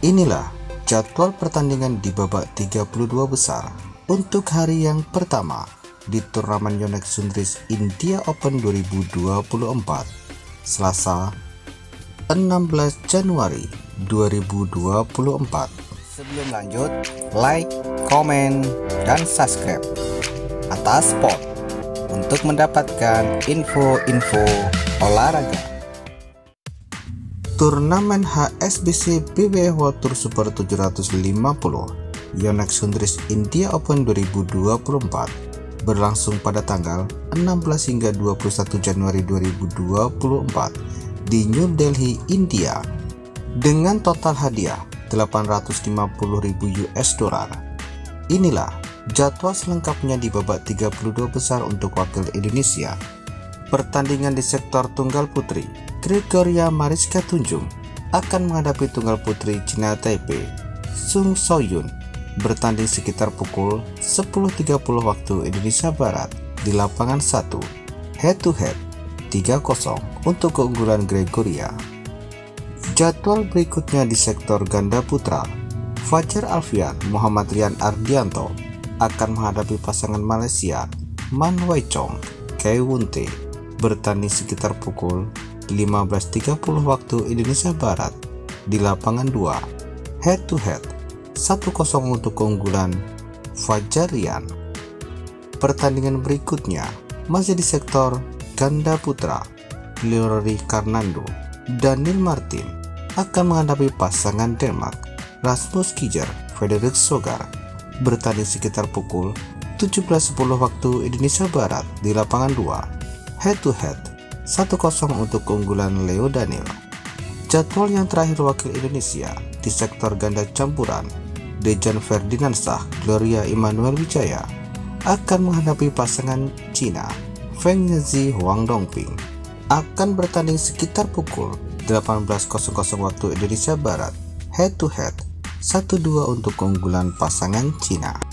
Inilah jadwal pertandingan di babak 32 besar untuk hari yang pertama di turnamen Yonex Sundris India Open 2024 Selasa 16 Januari 2024 Sebelum lanjut, like, komen, dan subscribe atas spot untuk mendapatkan info-info olahraga. Turnamen HSBC BWF World Tour Super 750 Yonex Sundris India Open 2024 berlangsung pada tanggal 16 hingga 21 Januari 2024 di New Delhi, India dengan total hadiah 850.000 US dollar. Inilah jadwal selengkapnya di babak 32 besar untuk wakil Indonesia. Pertandingan di sektor tunggal putri Gregoria Mariska Tunjung akan menghadapi tunggal putri Cina Taipei Sung Soyun bertanding sekitar pukul 10.30 waktu Indonesia Barat di lapangan 1 head to head 3-0 untuk keunggulan Gregoria. Jadwal berikutnya di sektor ganda putra, Fajar Alfian Muhammad Rian Ardianto akan menghadapi pasangan Malaysia Man Wai Chong Kei Wunte bertanding sekitar pukul 15.30 waktu Indonesia Barat di lapangan 2 head to head 1-0 untuk keunggulan Fajarian. Pertandingan berikutnya masih di sektor ganda putra Leroy Karnando Daniel Martin akan menghadapi pasangan Denmark Rasmus Kijer Frederik Sogar bertanding sekitar pukul 17.10 waktu Indonesia Barat di lapangan 2 head to head 1-0 untuk keunggulan Leo Daniel. Jadwal yang terakhir wakil Indonesia di sektor ganda campuran, Dejan Ferdinansyah Gloria Immanuel Wijaya akan menghadapi pasangan Cina Feng Yezi Huang Dongping akan bertanding sekitar pukul 18.00 waktu Indonesia Barat head to head 1-2 untuk keunggulan pasangan Cina.